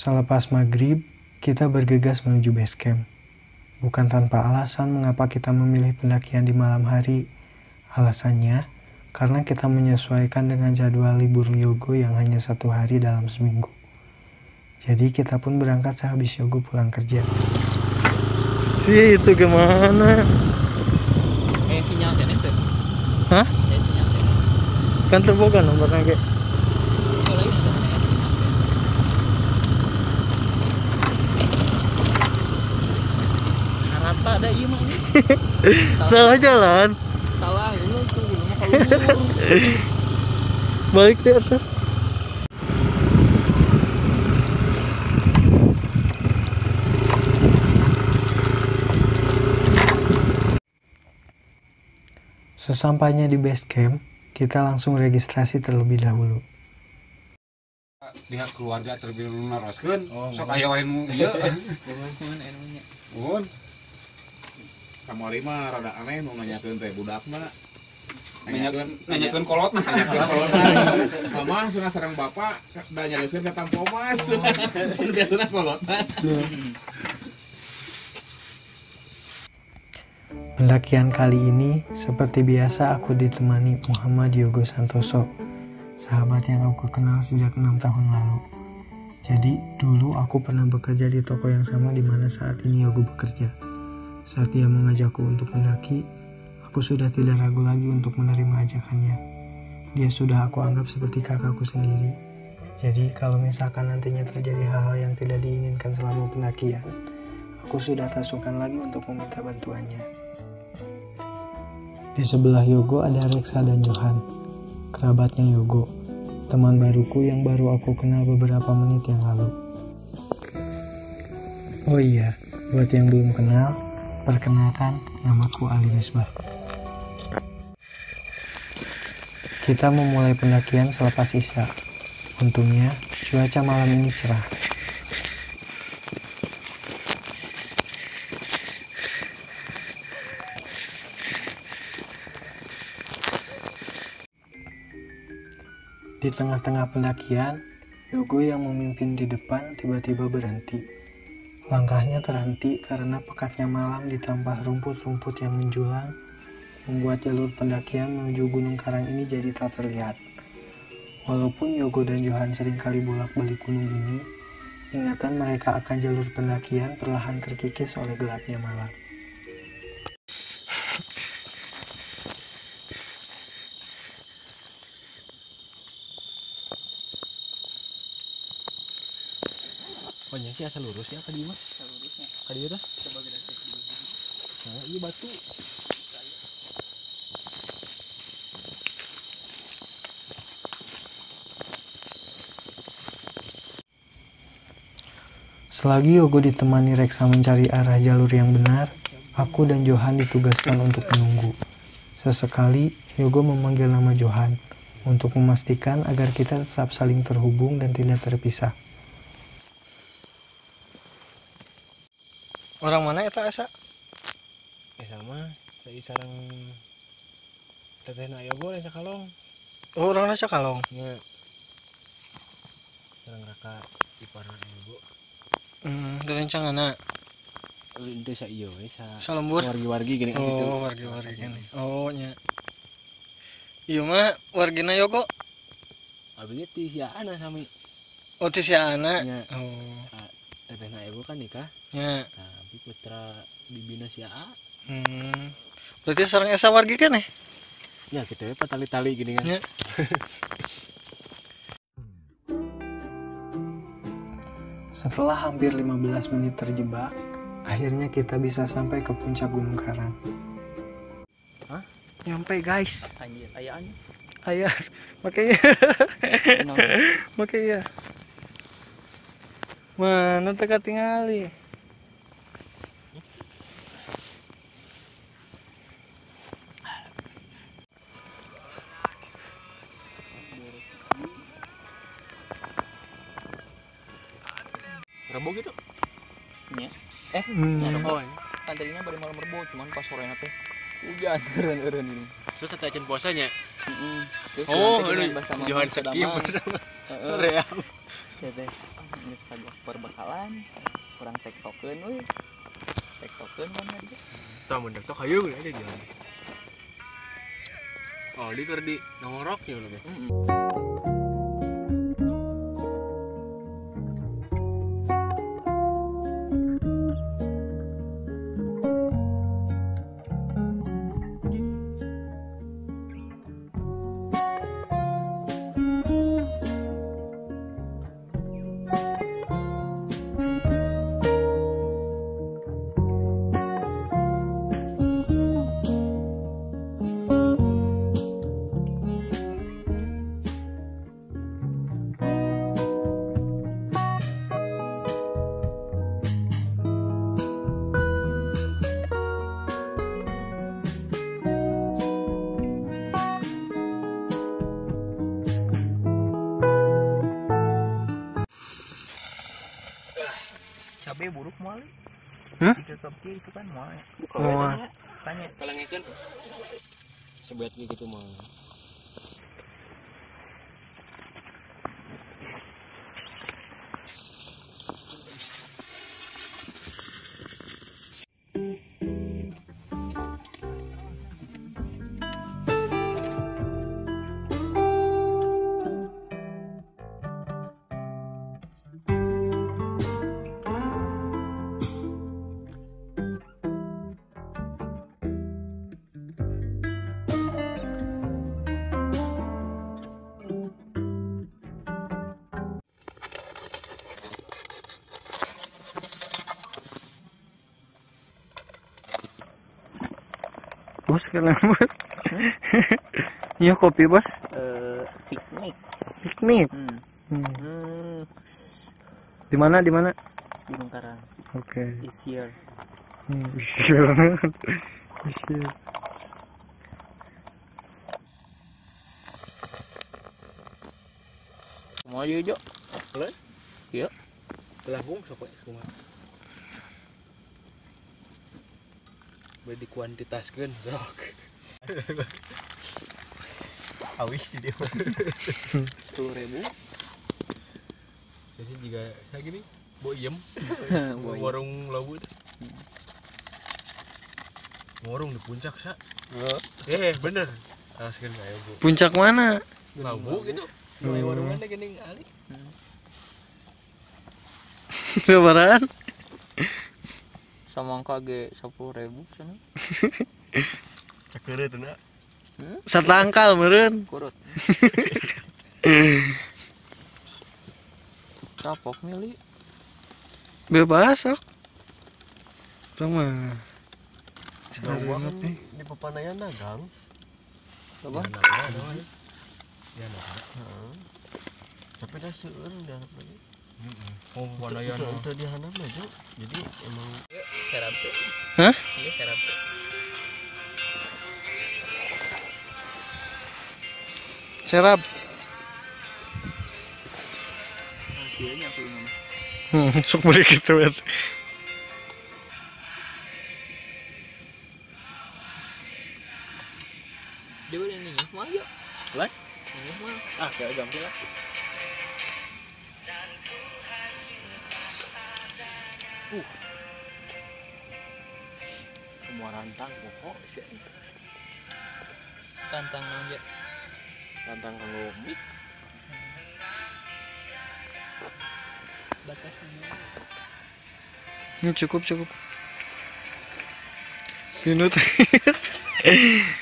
Selepas maghrib, kita bergegas menuju base camp. Bukan tanpa alasan mengapa kita memilih pendakian di malam hari. Alasannya, karena kita menyesuaikan dengan jadwal libur yogo yang hanya satu hari dalam seminggu. Jadi kita pun berangkat sehabis yogo pulang kerja. Si itu ke mana? Eh sinyal itu. Hah? Eh sinyal kan. Kan terbuka nomornya kayak. Itu lagi itu mana eh sinyal kan. Harata ada iya mah ini. Salah jalan. Salah ya lu tuh lu mau kalau Balik deh tuh. Sesampainya di base camp, kita langsung registrasi terlebih dahulu. pihak keluarga terlebih dahulu naroskeun sok aya wae nu ieu mun kamari mah rada aneh nu nanyakeun teh budakna. Nanyakeun nanyakeun kolot nanyakeun kolot mama cenah sareng bapak da nyageuskeun ka Tampomas biasana kolot Pendakian kali ini, seperti biasa aku ditemani Muhammad Yogo Santoso, sahabat yang aku kenal sejak enam tahun lalu. Jadi, dulu aku pernah bekerja di toko yang sama di mana saat ini Yogo bekerja. Saat dia mengajakku untuk mendaki, aku sudah tidak ragu lagi untuk menerima ajakannya. Dia sudah aku anggap seperti kakakku sendiri. Jadi, kalau misalkan nantinya terjadi hal-hal yang tidak diinginkan selama pendakian, aku sudah tak sungkan lagi untuk meminta bantuannya. Di sebelah Yogo ada Reksa dan Johan, kerabatnya Yogo, teman baruku yang baru aku kenal beberapa menit yang lalu. Oh iya, buat yang belum kenal, perkenalkan namaku Ali Misbah. Kita memulai pendakian selepas Isya. Untungnya, cuaca malam ini cerah. Di tengah-tengah pendakian, Yogo yang memimpin di depan tiba-tiba berhenti. Langkahnya terhenti karena pekatnya malam ditambah rumput-rumput yang menjulang, membuat jalur pendakian menuju Gunung Karang ini jadi tak terlihat. Walaupun Yogo dan Johan sering kali bolak-balik gunung ini, ingatan mereka akan jalur pendakian perlahan terkikis oleh gelapnya malam. Banyak sih asal lurus ya tadi mah. Lurusnya. Coba kita cek dulu. Nah, iya batu. Selagi Yogo ditemani Reksa mencari arah jalur yang benar, aku dan Johan ditugaskan untuk menunggu. Sesekali, Yogo memanggil nama Johan untuk memastikan agar kita tetap saling terhubung dan tidak terpisah. Orang mana eta Esa? Eh sama, saya sarang teteh na ayo boleh sakalong. Oh, orang Rasa Kalong. Ya. Sarang raka ipar ibu. Hmm, rencana Itu sa iyo, eh sa Salembur. wargi-wargi gini kan gitu. Oh, warga-warga gini. Oh, nya. Iya mah wargina Yogo. Abis itu si Ana sami. Oh, ti si Ana. Ya. Oh, Teteh na ibu kan nikah. nya. Tapi putra bibina si A. Hmm. Berarti sarang Esa wargi kan eh? Ya kita gitu, tali-tali gini kan. Ya. Setelah hampir 15 menit terjebak, akhirnya kita bisa sampai ke puncak Gunung Karang. Hah? Nyampe guys. Anjir, ayaan. Ayah, makanya, makanya. Mana teka tingali? Rebo gitu. Nya. Eh, Hmm. nyarok Oh, kan tadinya bari malam rebo cuman pas sore teh hujan eureun-eureun ini. terus satu acan puasanya. Heeh. Terus Oh, nanti ini Johan Mamang Sekim. Teh. Ini sekagak perbekalan. Kurang tektokeun euy. Tektokeun kan aja. Tah mendak tok hayu aja jalan. Oh, di keur di nongorok ya. Hah? Ditutup kieu isukan moal. Moal. Tanya. Kalangikeun. Sebeat gitu mah. Bos kalian bos. Iya kopi bos. Eh, piknik. Piknik. Hmm. Hmm. Hmm. Di mana di mana? Gunung Karang. Oke. This year. Hmm. Iya. Iya. Mau aja Jo. Boleh? Iya. Telahung sok we kumaha. Boleh dikuantitaskeun sok. Awis di dia. Sepuluh ribu. Jadi juga saya gini, boyem, Boyem. warung labu teh. Warung di puncak sa. Eh bener. Askeun kayak bu. Puncak mana? Labu gitu. Warung mana geuning ali. Sabaran. Sama angka ge sepuluh ribu sana. Cakere teh Satangkal meureun. Kurut. Kapok milih. Bebas sok. Sama. Gawang Sarana teh. di pepanayan nagang. Coba. Ya nah. Heeh. Tapi dah seueur di handap lagi. Oh, Itu wanayan. itu- di handap mah, Jo. Jadi emang. Hah? Ini serap. Hmm, sok beri gitu bet. Semua rantang pokok sih. Rantang aja. Tantang kanggo mik. Batasnya. Ini cukup cukup. Minut.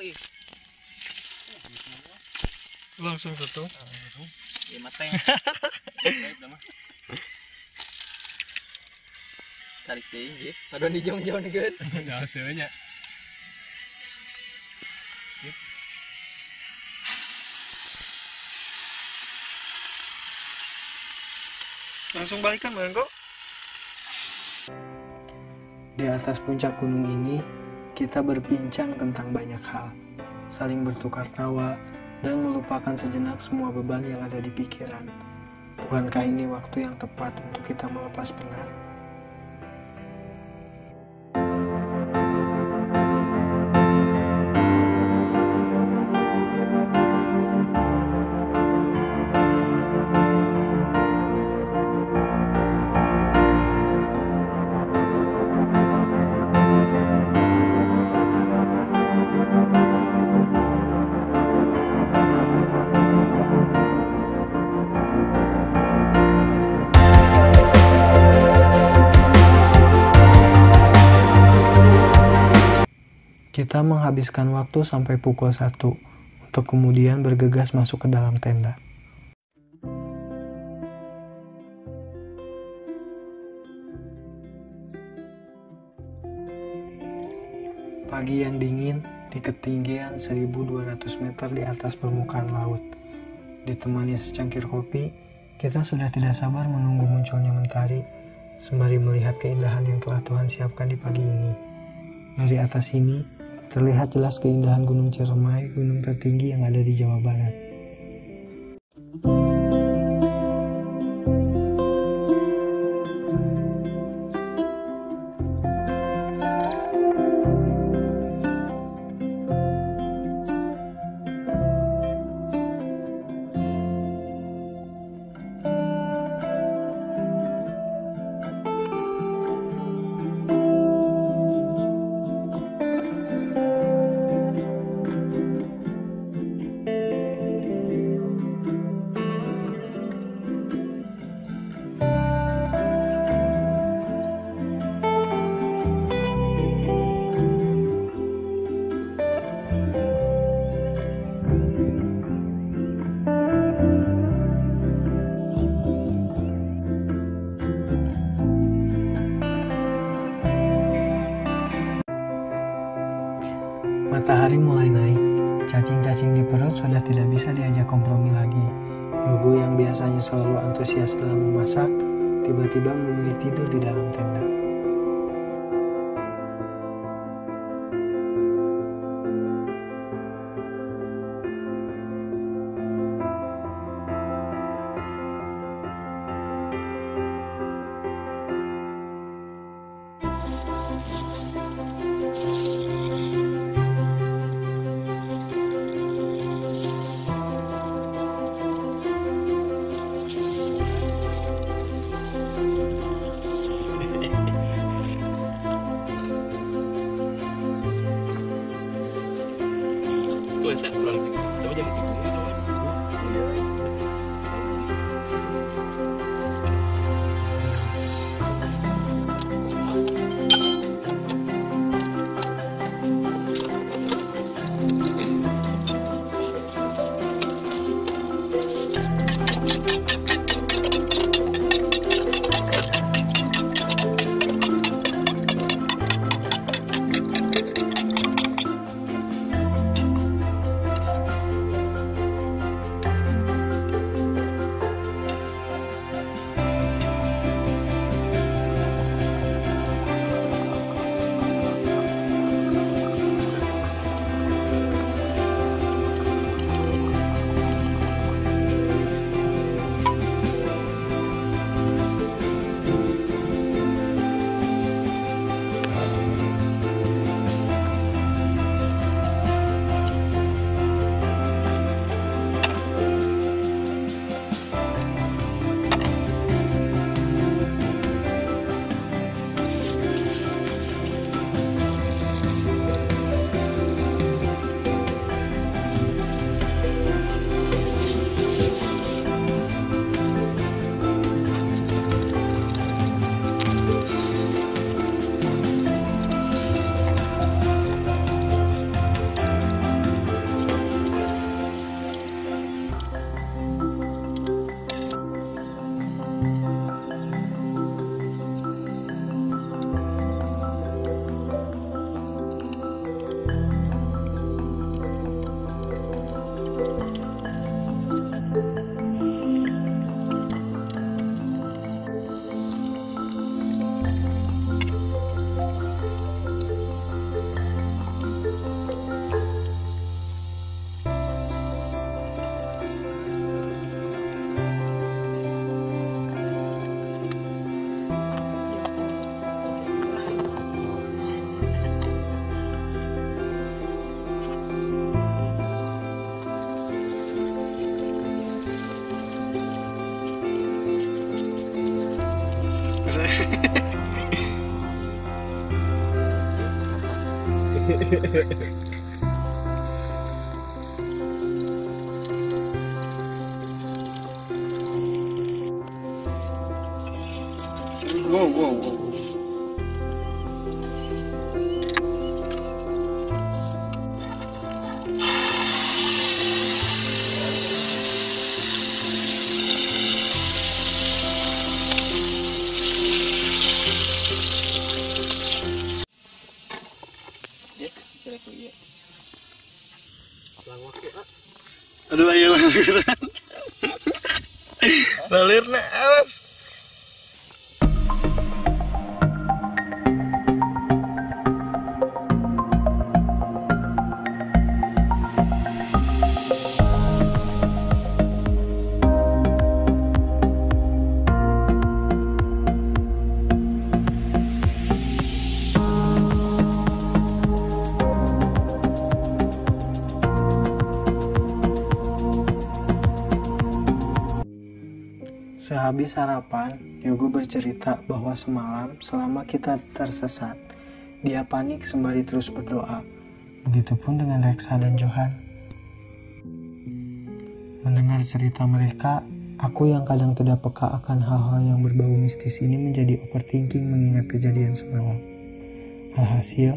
ih. Langsung tutup. Iya mateng. Tarik tinggi. Aduh di jong-jong geut. Udah hasilnya. Langsung balikan Bang kok. Di atas puncak gunung ini, kita berbincang tentang banyak hal, saling bertukar tawa, dan melupakan sejenak semua beban yang ada di pikiran. Bukankah ini waktu yang tepat untuk kita melepas penat? Kita menghabiskan waktu sampai pukul 1 untuk kemudian bergegas masuk ke dalam tenda. Pagi yang dingin di ketinggian 1200 meter di atas permukaan laut. Ditemani secangkir kopi, kita sudah tidak sabar menunggu munculnya mentari sembari melihat keindahan yang telah Tuhan siapkan di pagi ini. Dari atas ini, terlihat jelas keindahan Gunung Ciremai, gunung tertinggi yang ada di Jawa Barat. 是。嘿嘿嘿。Laliran. Lalirna awas. Sehabis sarapan, Yogo bercerita bahwa semalam selama kita tersesat, dia panik sembari terus berdoa. Begitupun dengan Reksa dan Johan. Mendengar cerita mereka, aku yang kadang tidak peka akan hal-hal yang berbau mistis ini menjadi overthinking mengingat kejadian semalam. Alhasil,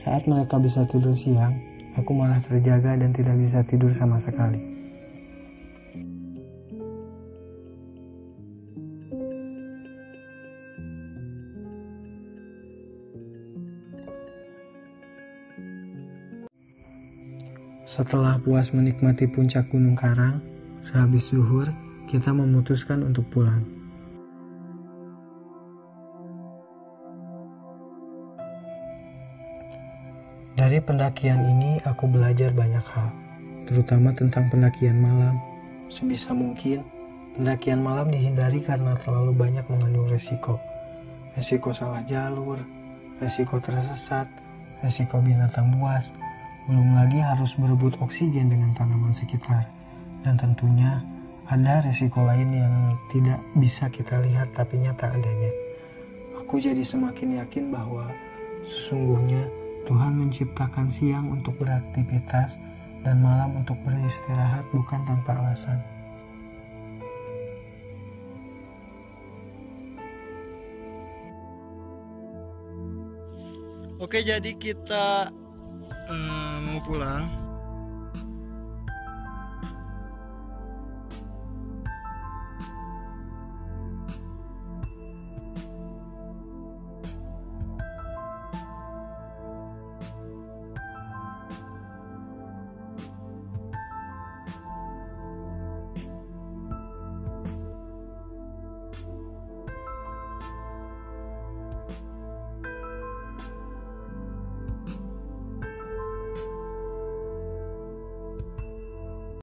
saat mereka bisa tidur siang, aku malah terjaga dan tidak bisa tidur sama sekali. Setelah puas menikmati puncak Gunung Karang, sehabis zuhur, kita memutuskan untuk pulang. Dari pendakian ini, aku belajar banyak hal, terutama tentang pendakian malam. Sebisa mungkin, pendakian malam dihindari karena terlalu banyak mengandung resiko. Resiko salah jalur, resiko tersesat, resiko binatang buas, belum lagi harus berebut oksigen dengan tanaman sekitar. Dan tentunya ada risiko lain yang tidak bisa kita lihat tapi nyata adanya. Aku jadi semakin yakin bahwa sesungguhnya Tuhan menciptakan siang untuk beraktivitas dan malam untuk beristirahat bukan tanpa alasan. Oke jadi kita mau pulang